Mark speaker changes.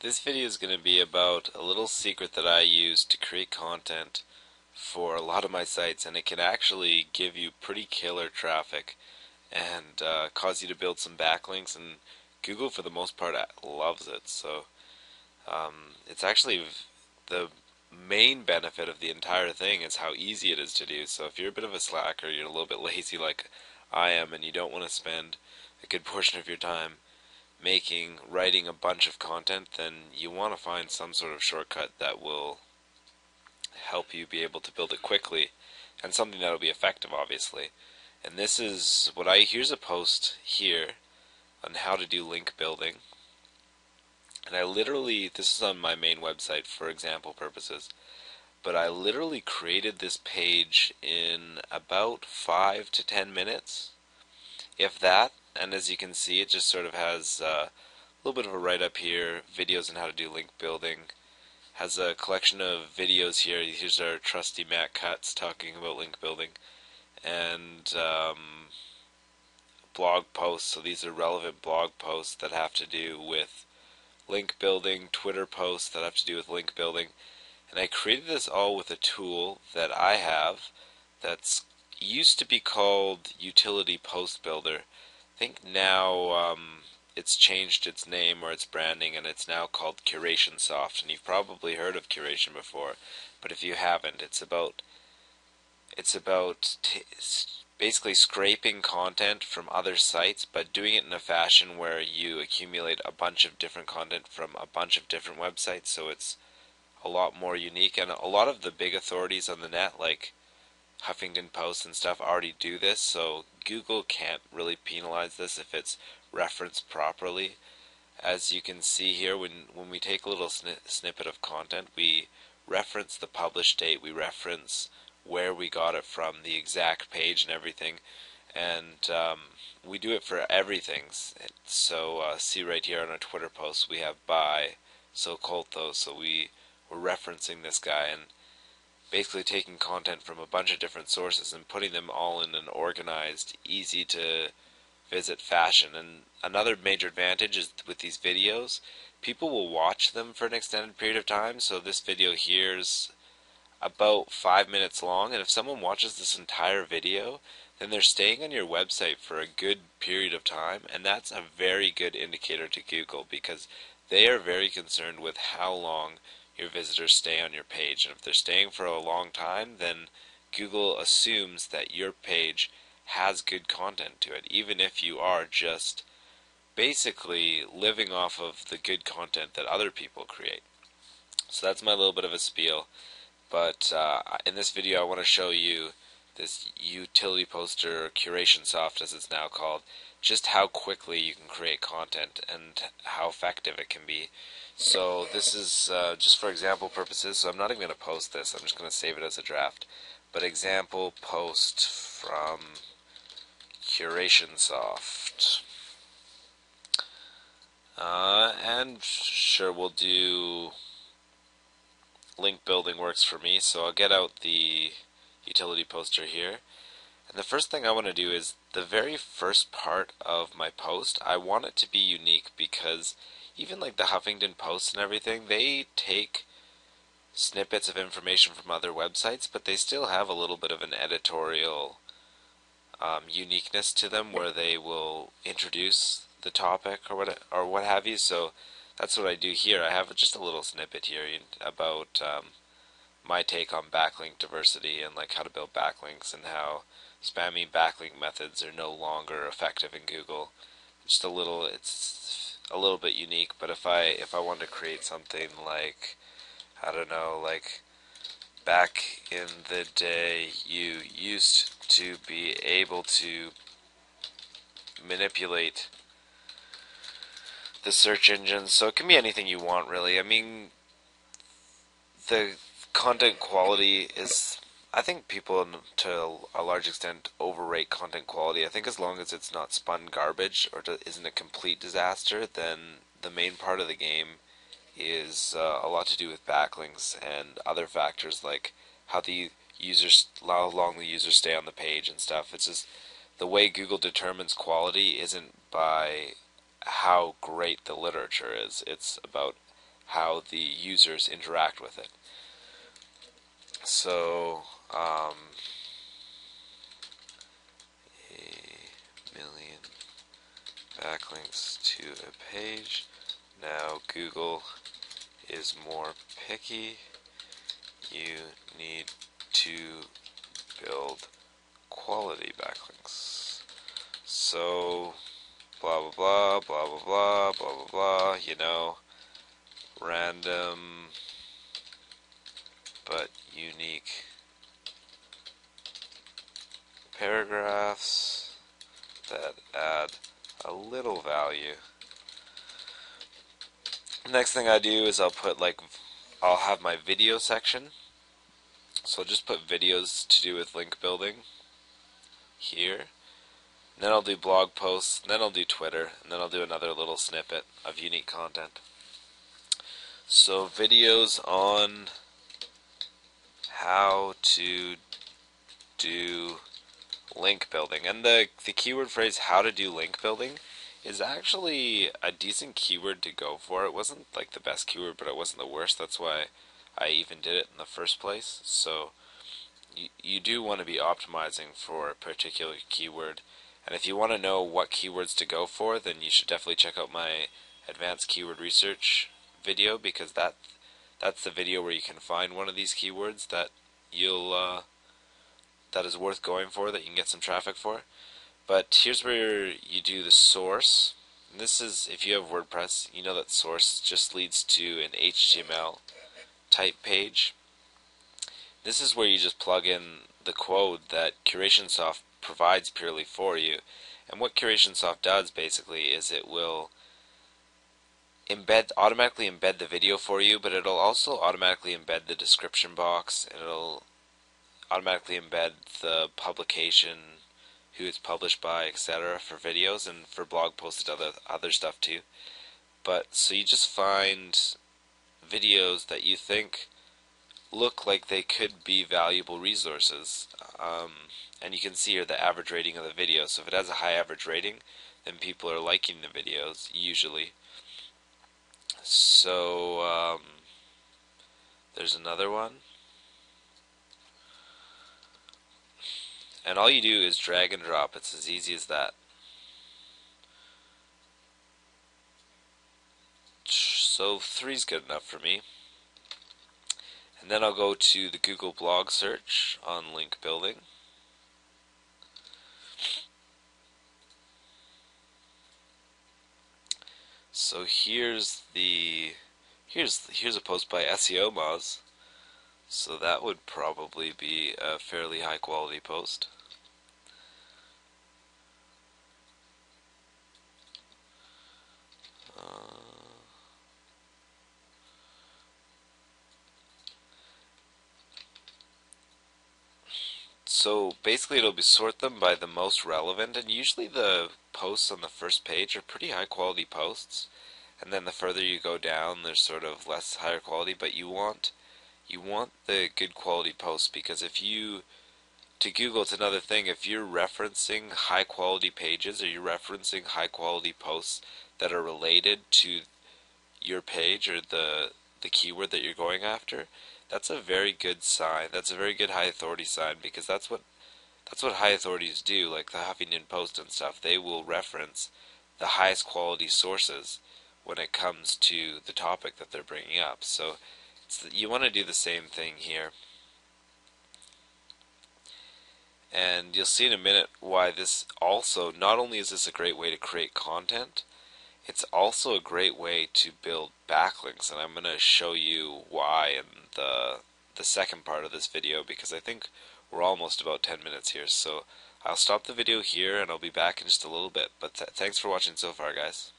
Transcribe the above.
Speaker 1: This video is going to be about a little secret that I use to create content for a lot of my sites and it can actually give you pretty killer traffic and uh, cause you to build some backlinks and Google for the most part loves it. So um, it's actually the main benefit of the entire thing is how easy it is to do. So if you're a bit of a slacker you're a little bit lazy like I am and you don't want to spend a good portion of your time making, writing a bunch of content, then you want to find some sort of shortcut that will help you be able to build it quickly and something that will be effective, obviously. And this is what I, here's a post here on how to do link building. And I literally, this is on my main website for example purposes, but I literally created this page in about 5 to 10 minutes, if that, and as you can see it just sort of has uh, a little bit of a write-up here, videos on how to do link building, has a collection of videos here, here's our trusty Matt Cutts talking about link building, and um, blog posts, so these are relevant blog posts that have to do with link building, Twitter posts that have to do with link building, and I created this all with a tool that I have that's used to be called Utility Post Builder, think now um, it's changed its name or its branding and it's now called Curation Soft. And you've probably heard of Curation before, but if you haven't, it's about it's about basically scraping content from other sites, but doing it in a fashion where you accumulate a bunch of different content from a bunch of different websites. So it's a lot more unique, and a lot of the big authorities on the net, like Huffington Post and stuff already do this, so Google can't really penalize this if it's referenced properly. As you can see here, when, when we take a little sni snippet of content, we reference the published date, we reference where we got it from, the exact page and everything, and um, we do it for everything. So uh, see right here on our Twitter post, we have by so Colto, so we we're referencing this guy and basically taking content from a bunch of different sources and putting them all in an organized, easy to visit fashion. And another major advantage is with these videos, people will watch them for an extended period of time. So this video here is about five minutes long, and if someone watches this entire video, then they're staying on your website for a good period of time, and that's a very good indicator to Google because they are very concerned with how long your visitors stay on your page. And if they're staying for a long time, then Google assumes that your page has good content to it, even if you are just basically living off of the good content that other people create. So that's my little bit of a spiel. But uh, in this video, I want to show you this utility poster curation soft, as it's now called, just how quickly you can create content and how effective it can be. So this is uh, just for example purposes, so I'm not even going to post this, I'm just going to save it as a draft. But example post from Curation Soft. Uh, and sure, we'll do link building works for me, so I'll get out the utility poster here. And the first thing I want to do is the very first part of my post, I want it to be unique because even like the Huffington Post and everything, they take snippets of information from other websites, but they still have a little bit of an editorial um, uniqueness to them where they will introduce the topic or what or what have you. So that's what I do here. I have just a little snippet here about um, my take on backlink diversity and like how to build backlinks and how spammy backlink methods are no longer effective in Google. Just a little, it's a little bit unique, but if I if I wanted to create something like I don't know, like back in the day you used to be able to manipulate the search engines, so it can be anything you want really. I mean the content quality is I think people, to a large extent, overrate content quality. I think as long as it's not spun garbage or isn't a complete disaster, then the main part of the game is uh, a lot to do with backlinks and other factors like how the users, how long the users stay on the page and stuff. It's just the way Google determines quality isn't by how great the literature is. It's about how the users interact with it. So, um, a million backlinks to a page. Now Google is more picky. You need to build quality backlinks. So, blah blah blah, blah blah blah, blah blah blah, you know, random but unique paragraphs that add a little value. Next thing I do is I'll put like, I'll have my video section. So I'll just put videos to do with link building here. Then I'll do blog posts, then I'll do Twitter, and then I'll do another little snippet of unique content. So videos on how to do link building. And the, the keyword phrase how to do link building is actually a decent keyword to go for. It wasn't like the best keyword, but it wasn't the worst. That's why I even did it in the first place. So you, you do want to be optimizing for a particular keyword. And if you want to know what keywords to go for, then you should definitely check out my advanced keyword research video because that that's the video where you can find one of these keywords that you'll uh, that is worth going for that you can get some traffic for. But here's where you do the source. And this is if you have WordPress, you know that source just leads to an HTML type page. This is where you just plug in the code that CurationSoft provides purely for you. And what CurationSoft does basically is it will embed automatically embed the video for you, but it'll also automatically embed the description box and it'll automatically embed the publication, who it's published by, etc. for videos and for blog posts and other other stuff too. But so you just find videos that you think look like they could be valuable resources. Um, and you can see here the average rating of the video. So if it has a high average rating, then people are liking the videos usually. So um, there's another one. And all you do is drag and drop. It's as easy as that. So three's good enough for me. And then I'll go to the Google blog search on link building. So here's the here's here's a post by SEO Moz. So that would probably be a fairly high quality post. So basically it'll be sort them by the most relevant and usually the posts on the first page are pretty high quality posts. And then the further you go down there's sort of less higher quality but you want you want the good quality posts because if you to Google it's another thing if you're referencing high quality pages or you're referencing high quality posts that are related to your page or the the keyword that you're going after that's a very good sign. That's a very good high authority sign because that's what that's what high authorities do, like the Huffington Post and stuff. They will reference the highest quality sources when it comes to the topic that they're bringing up. So you want to do the same thing here. And you'll see in a minute why this also, not only is this a great way to create content, it's also a great way to build backlinks, and I'm going to show you why in the the second part of this video because I think we're almost about 10 minutes here. So I'll stop the video here and I'll be back in just a little bit. But th thanks for watching so far, guys.